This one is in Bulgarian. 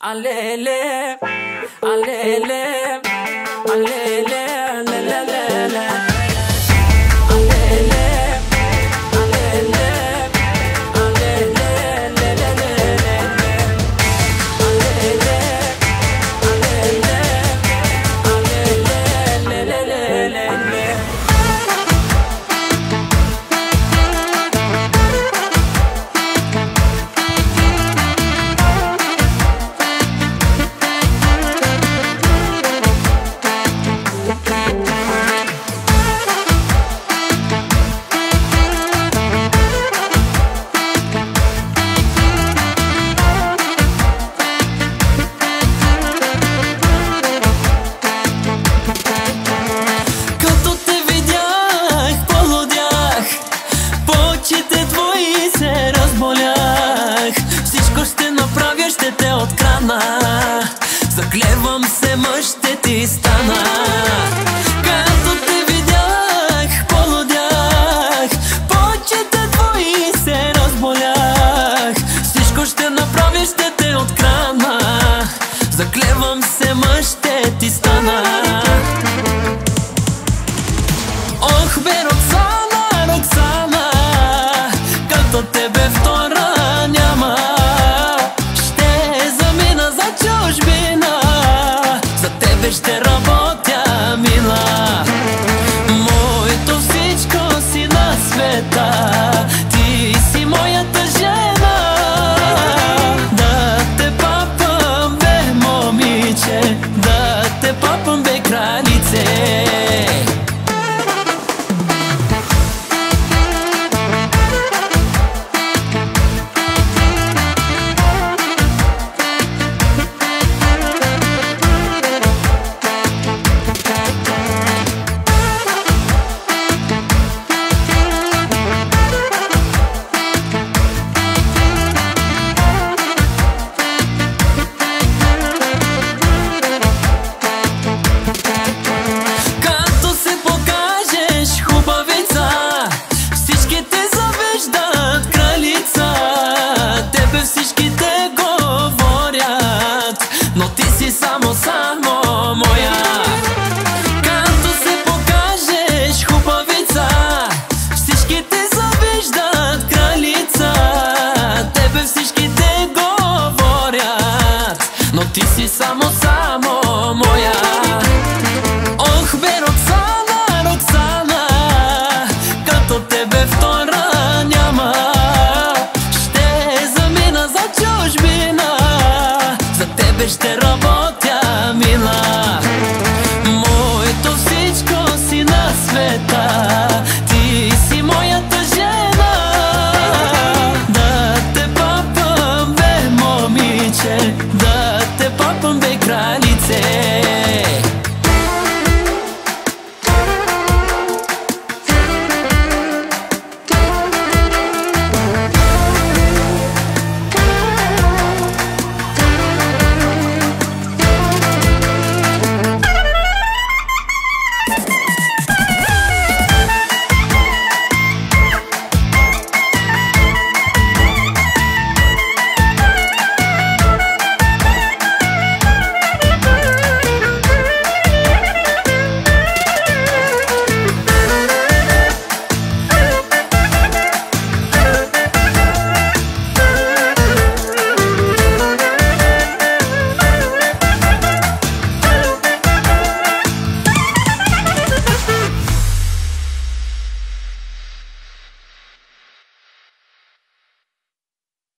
alele, alele, alele. рана Заклевам се, мъж ще ти стана. Като те видях, полудях. Почета твои се разболях. Всичко ще направя, ще те открана. Заклевам се, мъж ще ти стана. Este robot Но ти си само, само моя. Ох бе, Роксана, Роксана Като тебе втора няма. Ще замина за чужбина За тебе ще работя, мила Моето всичко си на света Ти си моята せ